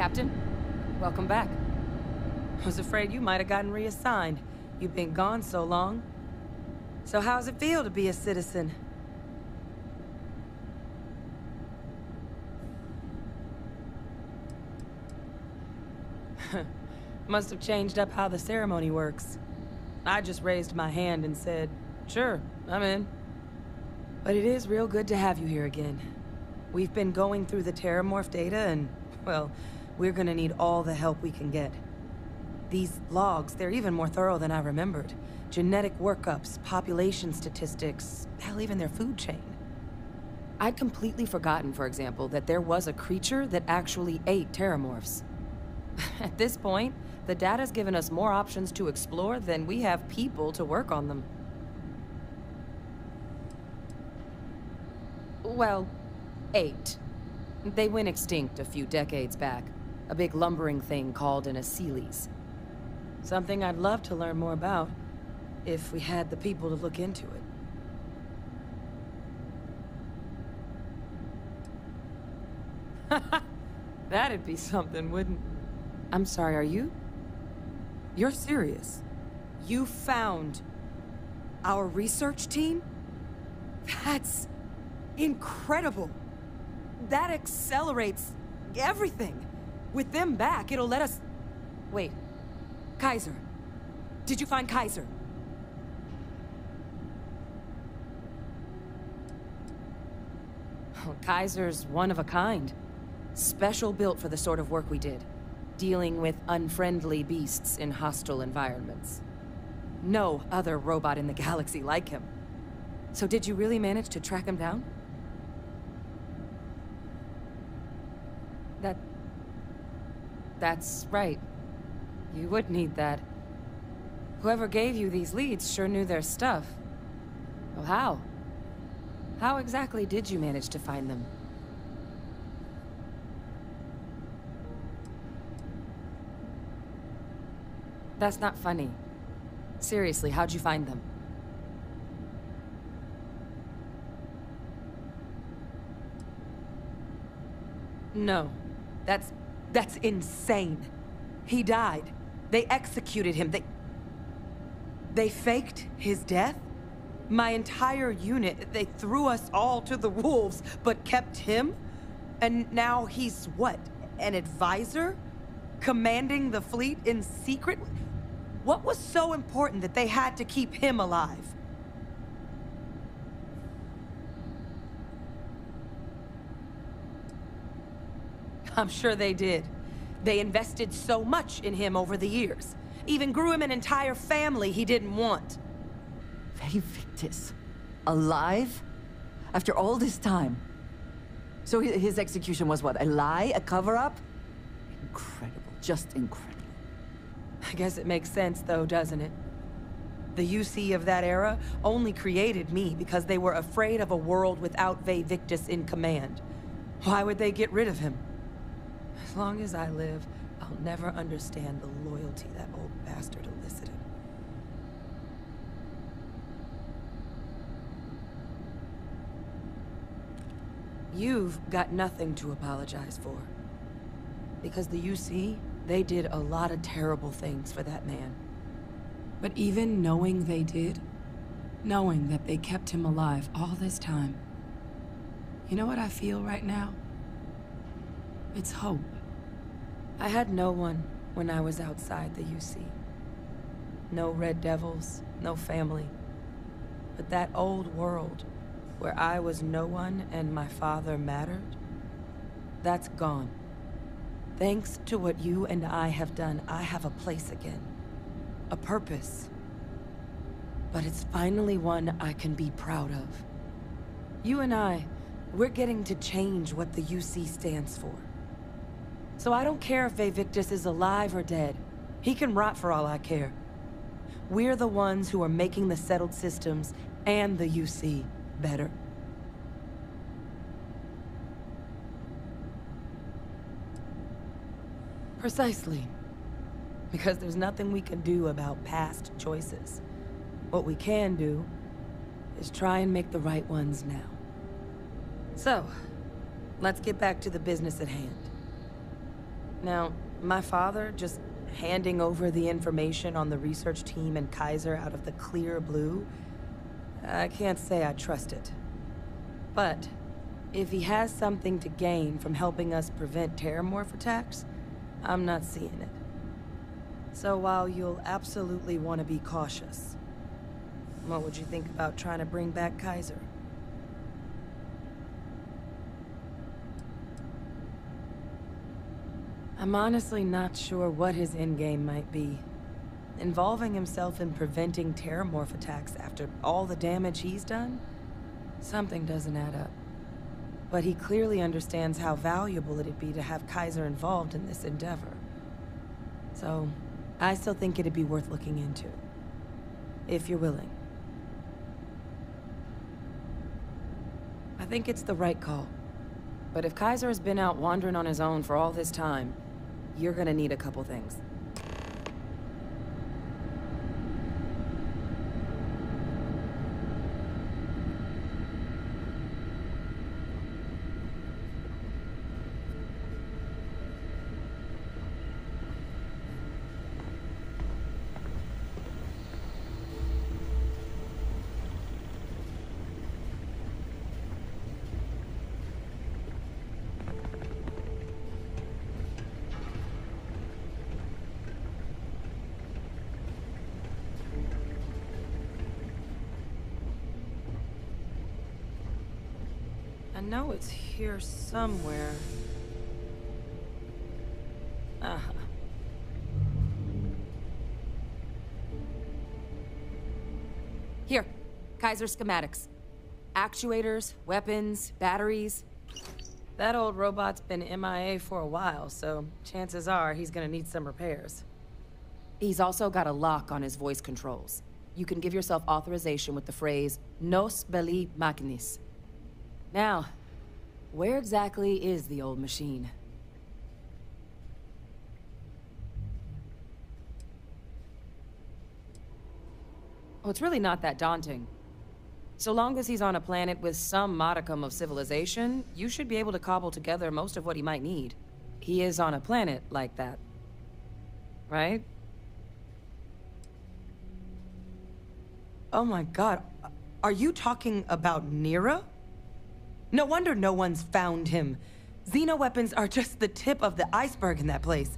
Captain. Welcome back. I was afraid you might have gotten reassigned. You've been gone so long. So how's it feel to be a citizen? Must have changed up how the ceremony works. I just raised my hand and said, sure, I'm in. But it is real good to have you here again. We've been going through the Terrormorph data and, well, we're gonna need all the help we can get. These logs, they're even more thorough than I remembered. Genetic workups, population statistics, hell, even their food chain. I'd completely forgotten, for example, that there was a creature that actually ate Terrormorphs. At this point, the data's given us more options to explore than we have people to work on them. Well, eight. They went extinct a few decades back. A big lumbering thing called an Aseles. Something I'd love to learn more about, if we had the people to look into it. That'd be something, wouldn't... I'm sorry, are you? You're serious? You found... our research team? That's... incredible. That accelerates everything. With them back, it'll let us... Wait. Kaiser. Did you find Kaiser? Oh, Kaiser's one of a kind. Special built for the sort of work we did. Dealing with unfriendly beasts in hostile environments. No other robot in the galaxy like him. So did you really manage to track him down? That... That's right. You would need that. Whoever gave you these leads sure knew their stuff. Well, how? How exactly did you manage to find them? That's not funny. Seriously, how'd you find them? No. That's... that's insane. He died. They executed him. They... They faked his death? My entire unit, they threw us all to the wolves, but kept him? And now he's what? An advisor? Commanding the fleet in secret? What was so important that they had to keep him alive? I'm sure they did. They invested so much in him over the years. Even grew him an entire family he didn't want. Victis. Alive? After all this time? So his execution was what, a lie? A cover-up? Incredible. Just incredible. I guess it makes sense though, doesn't it? The UC of that era only created me because they were afraid of a world without Vae Victis in command. Why would they get rid of him? As long as I live, I'll never understand the loyalty that old bastard elicited. You've got nothing to apologize for. Because the UC, they did a lot of terrible things for that man. But even knowing they did, knowing that they kept him alive all this time, you know what I feel right now? It's hope. I had no one when I was outside the UC. No Red Devils, no family. But that old world, where I was no one and my father mattered, that's gone. Thanks to what you and I have done, I have a place again. A purpose. But it's finally one I can be proud of. You and I, we're getting to change what the UC stands for. So I don't care if Vae Victis is alive or dead. He can rot for all I care. We're the ones who are making the settled systems and the UC better. Precisely. Because there's nothing we can do about past choices. What we can do is try and make the right ones now. So, let's get back to the business at hand. Now, my father just handing over the information on the research team and Kaiser out of the clear blue, I can't say I trust it. But, if he has something to gain from helping us prevent terrormorph attacks, I'm not seeing it. So while you'll absolutely want to be cautious, what would you think about trying to bring back Kaiser? I'm honestly not sure what his endgame might be. Involving himself in preventing terrormorph attacks after all the damage he's done? Something doesn't add up. But he clearly understands how valuable it'd be to have Kaiser involved in this endeavor. So, I still think it'd be worth looking into. If you're willing. I think it's the right call. But if Kaiser has been out wandering on his own for all this time, you're gonna need a couple things. I know it's here somewhere. Uh -huh. Here, Kaiser schematics. Actuators, weapons, batteries. That old robot's been MIA for a while, so chances are he's gonna need some repairs. He's also got a lock on his voice controls. You can give yourself authorization with the phrase, Nos belli machinis. Now, where exactly is the old machine? Oh, it's really not that daunting. So long as he's on a planet with some modicum of civilization, you should be able to cobble together most of what he might need. He is on a planet like that. Right? Oh my god. Are you talking about Nira? No wonder no one's found him. Xeno weapons are just the tip of the iceberg in that place.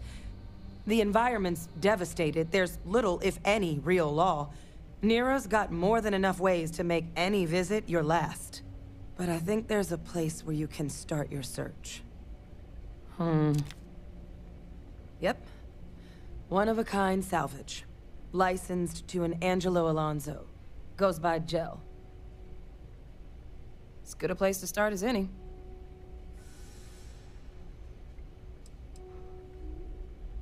The environment's devastated. There's little, if any, real law. Nira's got more than enough ways to make any visit your last. But I think there's a place where you can start your search. Hmm. Yep. One-of-a-kind salvage. Licensed to an Angelo Alonso. Goes by Gel. As good a place to start as any.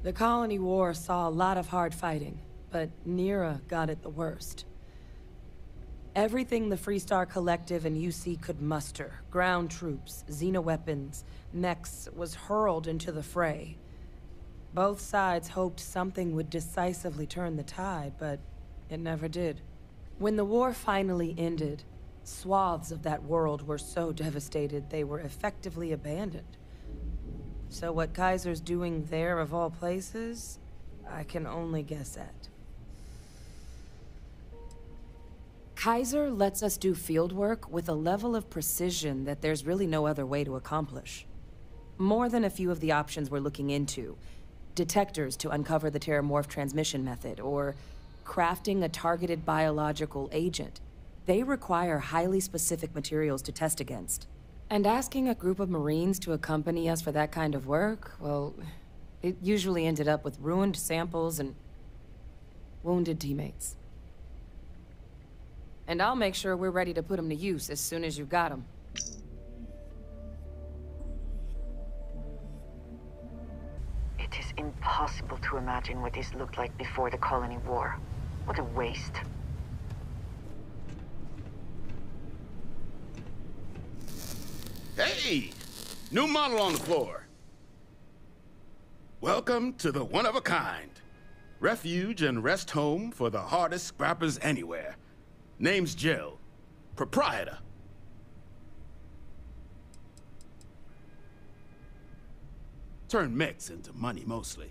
The Colony War saw a lot of hard fighting, but Nira got it the worst. Everything the Freestar Collective and UC could muster, ground troops, xenoweapons, mechs, was hurled into the fray. Both sides hoped something would decisively turn the tide, but it never did. When the war finally ended, Swaths of that world were so devastated they were effectively abandoned. So what Kaiser's doing there of all places, I can only guess at. Kaiser lets us do fieldwork with a level of precision that there's really no other way to accomplish. More than a few of the options we're looking into. Detectors to uncover the Terrormorph transmission method, or crafting a targeted biological agent. They require highly specific materials to test against. And asking a group of Marines to accompany us for that kind of work, well, it usually ended up with ruined samples and wounded teammates. And I'll make sure we're ready to put them to use as soon as you've got them. It is impossible to imagine what this looked like before the Colony War. What a waste. Hey! New model on the floor. Welcome to the one-of-a-kind. Refuge and rest home for the hardest scrappers anywhere. Name's Jill. Proprietor. Turn mechs into money mostly.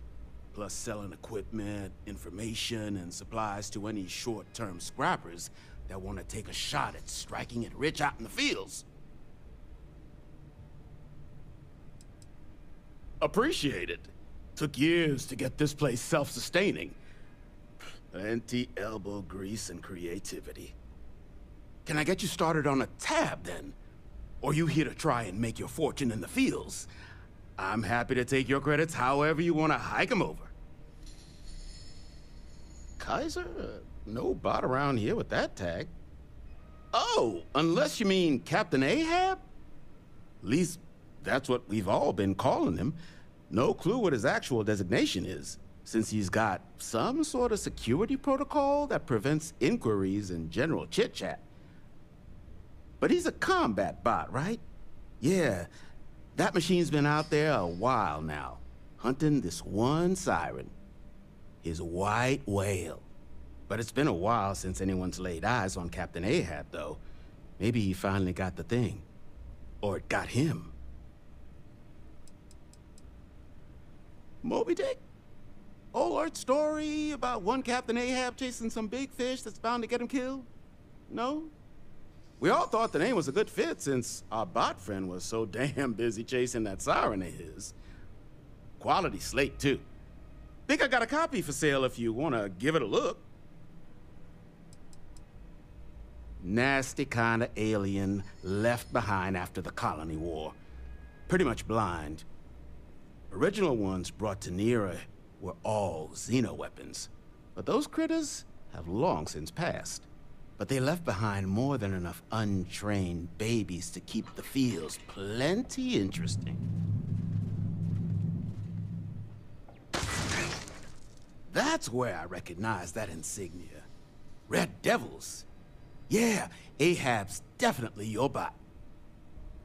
Plus selling equipment, information, and supplies to any short-term scrappers that want to take a shot at striking it rich out in the fields. Appreciate it. Took years to get this place self-sustaining. Plenty elbow grease and creativity. Can I get you started on a tab, then? Or you here to try and make your fortune in the fields? I'm happy to take your credits however you want to hike them over. Kaiser? No bot around here with that tag. Oh, unless you mean Captain Ahab? Least, that's what we've all been calling him. No clue what his actual designation is, since he's got some sort of security protocol that prevents inquiries and general chit-chat. But he's a combat bot, right? Yeah, that machine's been out there a while now, hunting this one siren. His white whale. But it's been a while since anyone's laid eyes on Captain Ahab, though. Maybe he finally got the thing. Or it got him. Moby Dick? Old art story about one Captain Ahab chasing some big fish that's bound to get him killed? No? We all thought the name was a good fit since our bot friend was so damn busy chasing that siren of his. Quality slate, too. Think I got a copy for sale if you want to give it a look. Nasty kind of alien left behind after the colony war. Pretty much blind. Original ones brought to Nira were all Xeno weapons. But those critters have long since passed. But they left behind more than enough untrained babies to keep the fields plenty interesting. That's where I recognize that insignia. Red Devils. Yeah, Ahab's definitely your bot.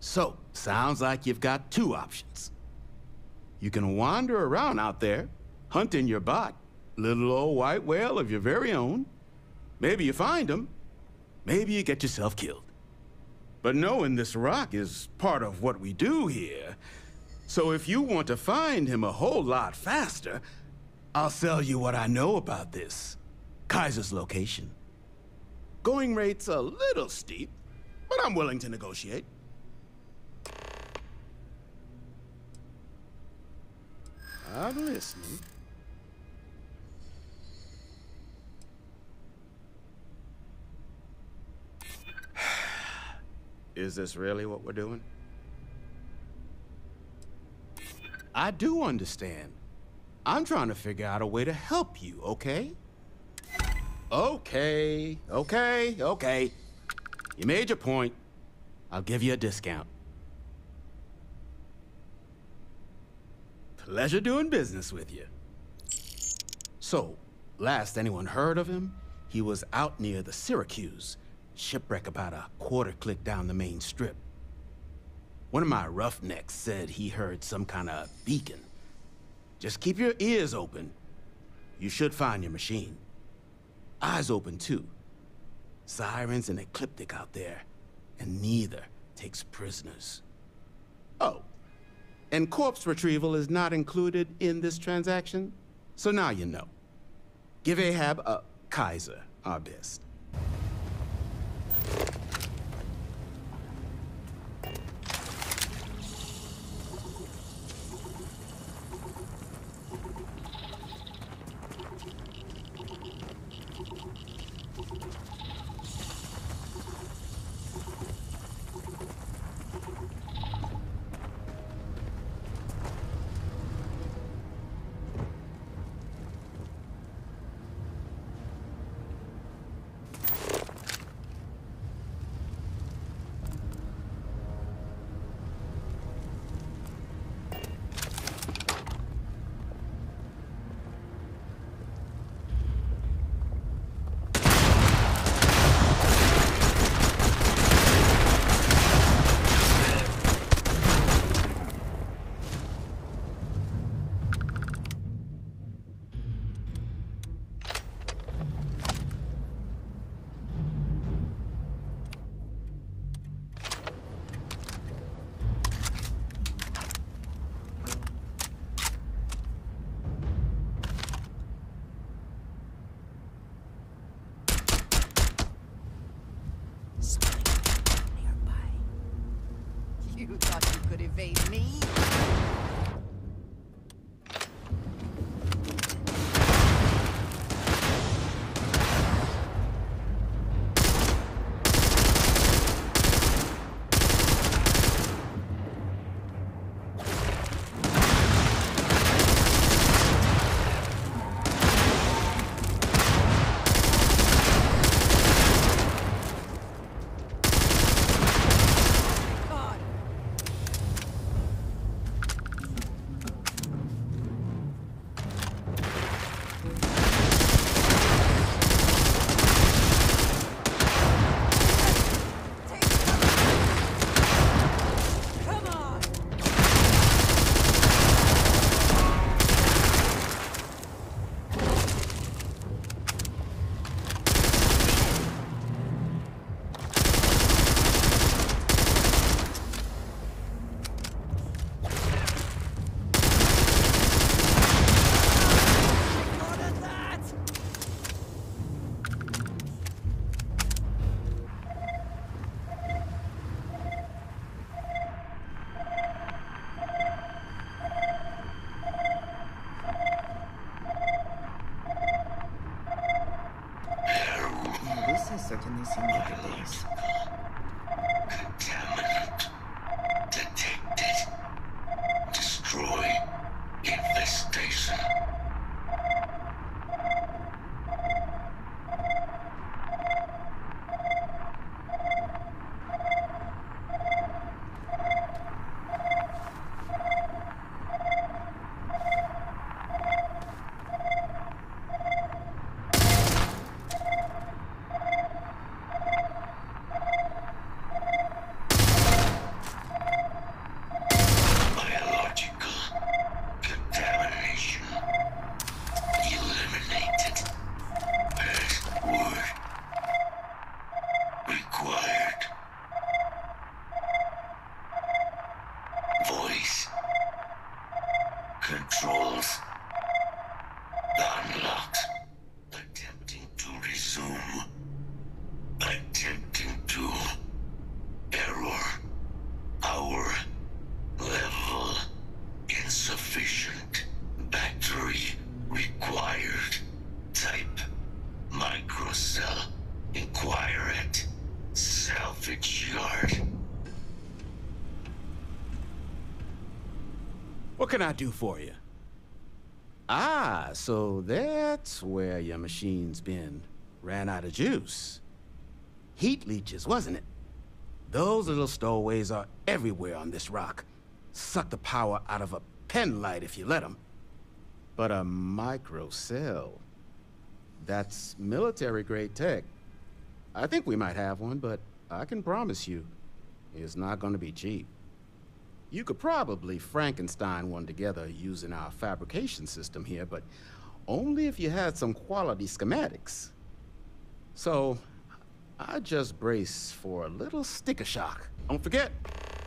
So, sounds like you've got two options. You can wander around out there, hunting your bot, little old white whale of your very own. Maybe you find him, maybe you get yourself killed. But knowing this rock is part of what we do here. So if you want to find him a whole lot faster, I'll sell you what I know about this. Kaiser's location. Going rate's a little steep, but I'm willing to negotiate. I'm listening. Is this really what we're doing? I do understand. I'm trying to figure out a way to help you, okay? Okay, okay, okay. You made your point. I'll give you a discount. Pleasure doing business with you. So, last anyone heard of him, he was out near the Syracuse, shipwreck about a quarter click down the main strip. One of my roughnecks said he heard some kind of beacon. Just keep your ears open. You should find your machine. Eyes open, too. Sirens and Ecliptic out there, and neither takes prisoners. Oh, and corpse retrieval is not included in this transaction, so now you know. Give Ahab a Kaiser our best. Evade me? Insufficient. Battery required. Type microcell. Inquire at salvage yard. What can I do for you? Ah, so that's where your machine's been. Ran out of juice. Heat leeches, wasn't it? Those little stowaways are everywhere on this rock. Suck the power out of a pen light if you let them. But a microcell. That's military grade tech. I think we might have one, but I can promise you, it's not gonna be cheap. You could probably Frankenstein one together using our fabrication system here, but only if you had some quality schematics. So, I just brace for a little sticker shock. Don't forget,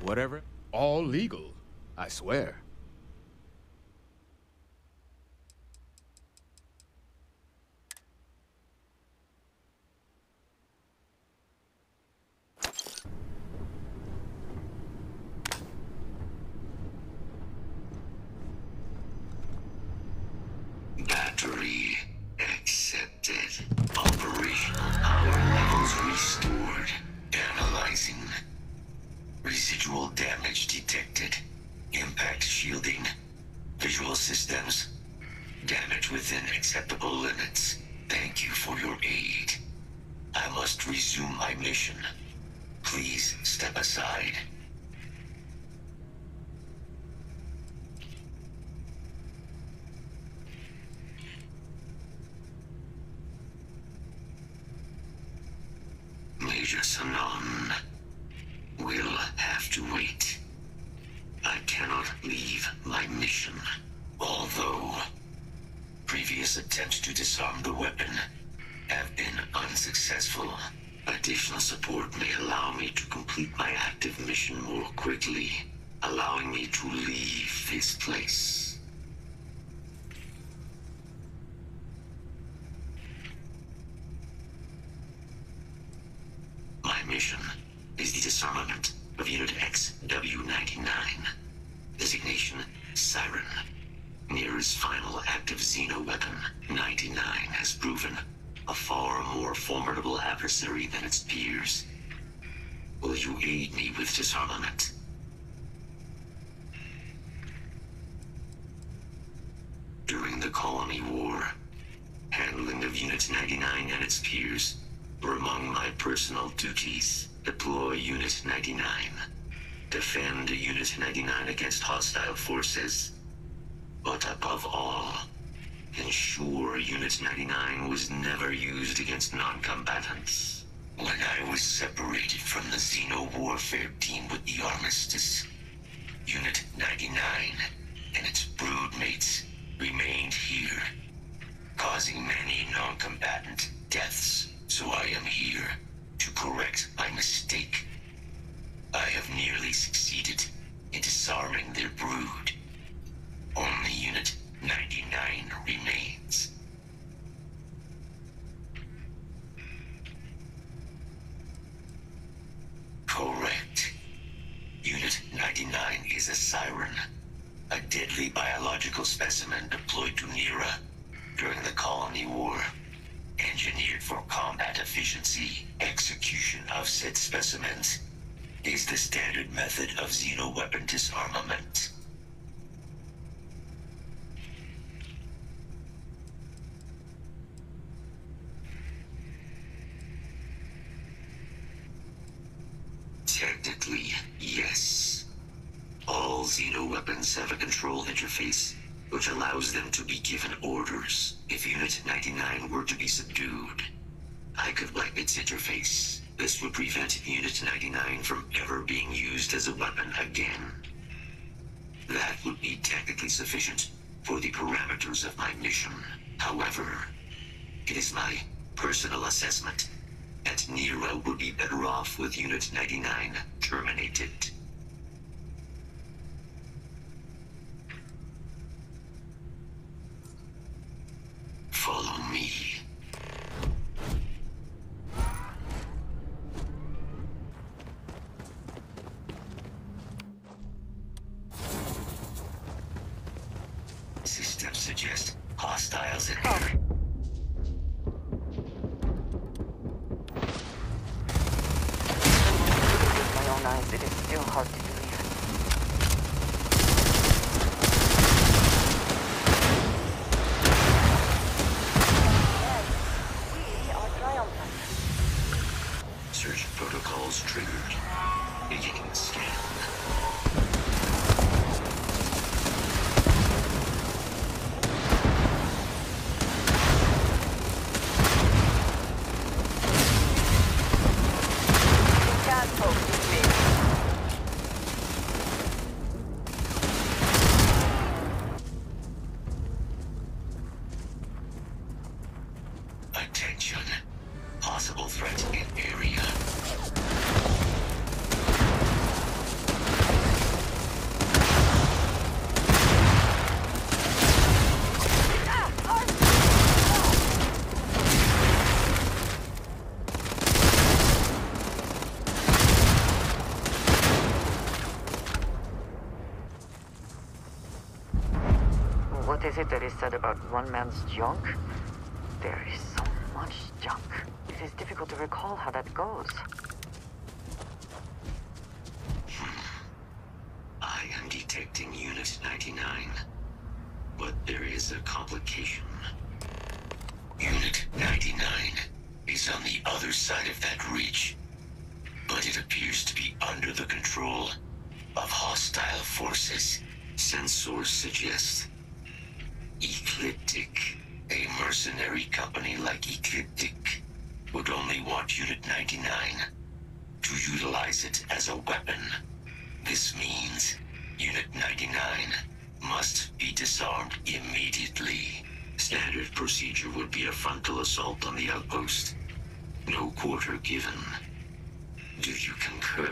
whatever, all legal, I swear. Major will have to wait. I cannot leave my mission. Although previous attempts to disarm the weapon have been unsuccessful, additional support may allow me to complete my active mission more quickly, allowing me to leave this place. My mission is the disarmament of Unit XW-99. Designation, Siren. Nira's final active Xeno weapon, 99, has proven a far more formidable adversary than its peers. Will you aid me with disarmament? During the Colony War, handling of Unit 99 and its peers were among my personal duties. Deploy Unit 99. Defend Unit 99 against hostile forces. But above all, ensure Unit 99 was never used against non-combatants. When I was separated from the Xeno warfare team with the Armistice, Unit 99 and its broodmates remained here, causing many non-combatant deaths. So I am here to correct my mistake. I have nearly succeeded in disarming their brood. Only Unit 99 remains. Correct. Unit 99 a siren. A deadly biological specimen deployed to Nira during the Colony War. Engineered for combat efficiency, execution of said specimens is the standard method of xeno-weapon disarmament. Technically, yes. All Xeno weapons have a control interface, which allows them to be given orders. If Unit 99 were to subdued, I could wipe its interface. This would prevent Unit 99 from ever being used as a weapon again. That would be technically sufficient for the parameters of my mission. However, it is my personal assessment that Nira would be better off with Unit 99 terminated. Search protocols triggered. Beginning scan. Can't hope with me. Attention. Possible threat in area. What is it that is said about one man's junk? There is so much junk. It is difficult to recall how that goes. I am detecting Unit 99. But there is a complication. Unit 99 is on the other side of that ridge. But it appears to be under the control of hostile forces. Sensors suggest Ecliptic, a mercenary company like Ecliptic, would only want Unit 99 to utilize it as a weapon. This means Unit 99 must be disarmed immediately. Standard procedure would be a frontal assault on the outpost. No quarter given. Do you concur?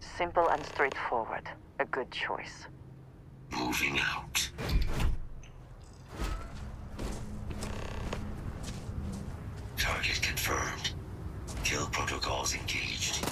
Simple and straightforward. A good choice. Moving out. Target confirmed. Kill protocols engaged.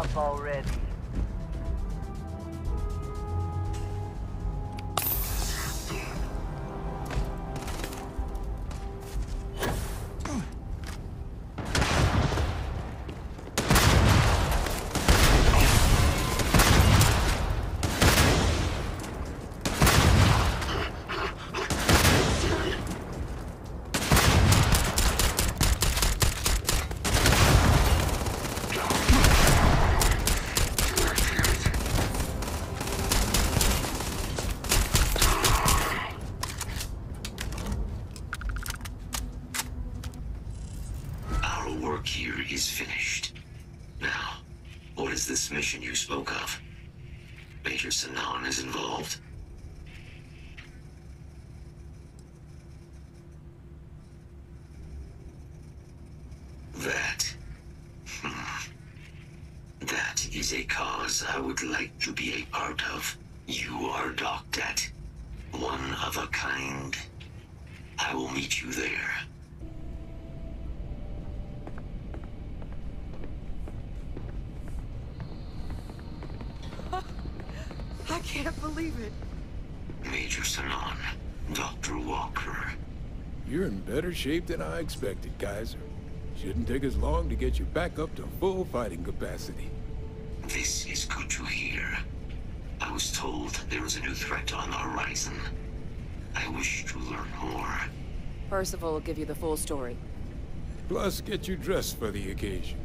Up already. A I would like to be a part of. You are docked at one of a kind. I will meet you there. I can't believe it. Major Sanan, Dr. Walker. You're in better shape than I expected, Kaiser. Shouldn't take us long to get you back up to full fighting capacity. This is good to hear. I was told there was a new threat on the horizon. I wish to learn more. Percival will give you the full story. Plus, get you dressed for the occasion.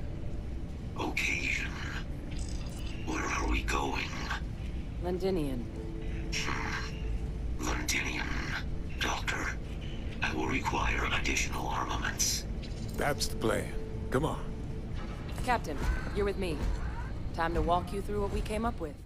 Occasion. Where are we going? Londinion. Hmm. Londinion. Doctor, I will require additional armaments. That's the plan. Come on. Captain, you're with me. Time to walk you through what we came up with.